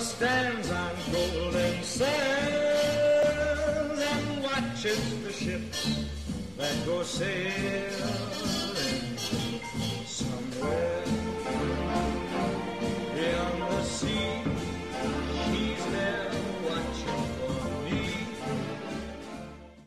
Stands on golden sands and watches the ships that go sailing